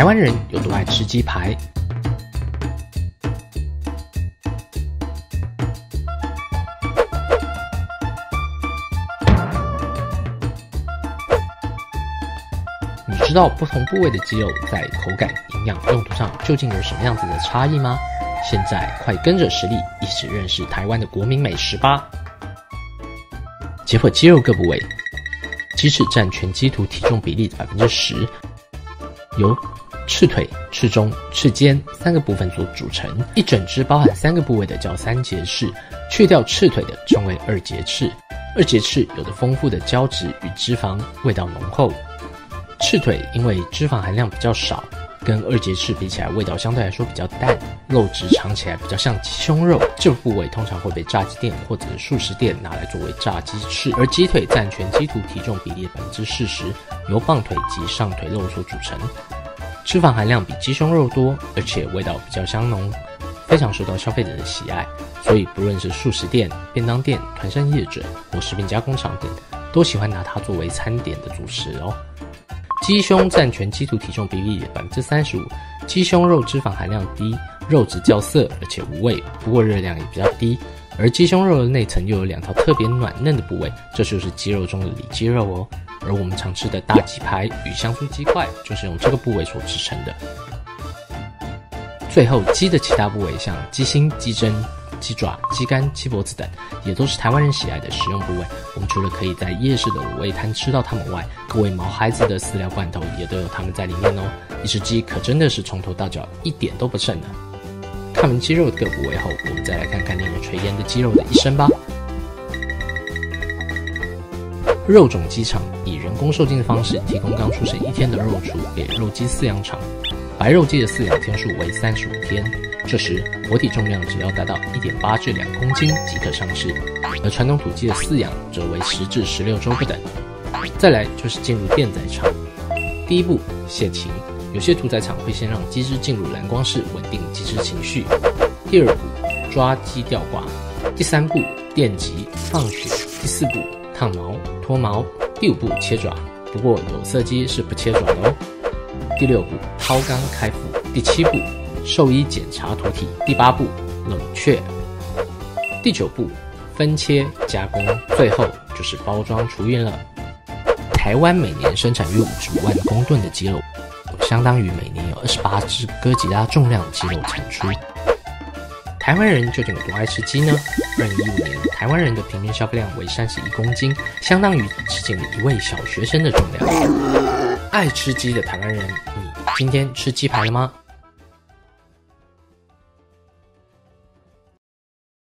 台湾人有多爱吃鸡排？你知道不同部位的鸡肉在口感、营养、用途上究竟有什么样子的差异吗？现在快跟着实力一起认识台湾的国民美食吧！解剖鸡肉各部位，鸡翅占全鸡图体重比例的百分之十，由翅腿、翅中、翅尖三个部分所组成。一整只包含三个部位的叫三节翅，去掉翅腿的称为二节翅。二节翅有着丰富的胶质与脂肪，味道浓厚。翅腿因为脂肪含量比较少，跟二节翅比起来，味道相对来说比较淡，肉质尝起来比较像鸡胸肉。这部位通常会被炸鸡店或者素食店拿来作为炸鸡翅。而鸡腿占全鸡腿体重比例的百分之四十，由棒腿及上腿肉所组成，脂肪含量比鸡胸肉多，而且味道比较香浓，非常受到消费者的喜爱。所以不论是素食店、便当店、团膳业者或食品加工厂等，都喜欢拿它作为餐点的主食哦。鸡胸占全鸡图体重比例百分之三十五，鸡胸肉脂肪含量低，肉质较涩而且无味，不过热量也比较低。而鸡胸肉的内层又有两条特别软嫩的部位，这就是鸡肉中的里脊肉哦。而我们常吃的大鸡排与香酥鸡块，就是用这个部位所制成的。最后，鸡的其他部位像鸡心、鸡胗。鸡爪、鸡肝、鸡脖子等，也都是台湾人喜爱的食用部位。我们除了可以在夜市的卤味摊吃到它们外，各位毛孩子的饲料罐头也都有它们在里面哦。一只鸡可真的是从头到脚一点都不剩呢。看完鸡肉的各部位后，我们再来看看令人垂涎的鸡肉的一生吧。肉种鸡场以人工受精的方式提供刚出生一天的肉雏给肉鸡饲养场，白肉鸡的饲养天数为三十五天。这时，活体重量只要达到一点八至两公斤即可上市，而传统土鸡的饲养则为十至十六周不等。再来就是进入电宰场，第一步泄情，有些屠宰场会先让鸡只进入蓝光室稳定鸡只情绪。第二步抓鸡吊挂，第三步电极放血，第四步烫毛脱毛，第五步切爪，不过有色鸡是不切爪的哦。第六步掏肛开腹，第七步。兽医检查屠体，第八步冷却，第九步分切加工，最后就是包装除运了。台湾每年生产约五十五万公吨的鸡肉，相当于每年有二十八只哥吉拉重量的鸡肉产出。台湾人究竟有多爱吃鸡呢？二零一五年，台湾人的平均消费量为三十一公斤，相当于吃进了一位小学生的重量。爱吃鸡的台湾人，你今天吃鸡排了吗？